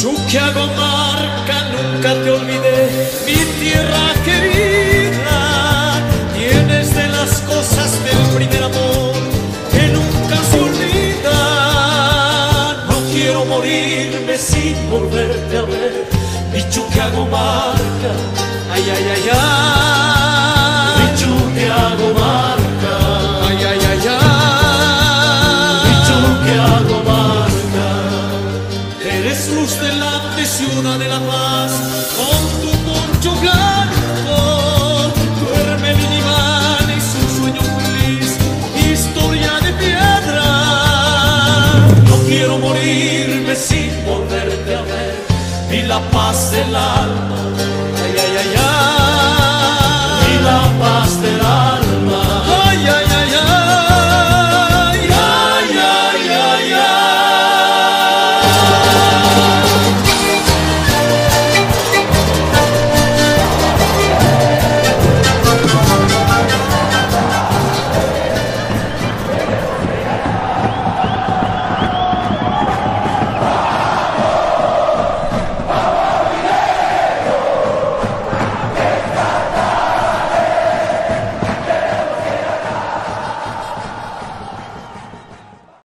Chuquiago marca, nunca te olvidé, mi tierra que morirme sin volverte a ver. Dicho que hago marca, ay, ay, ay, ay. la paz del alma, ay, ay, ay, ay, y la paz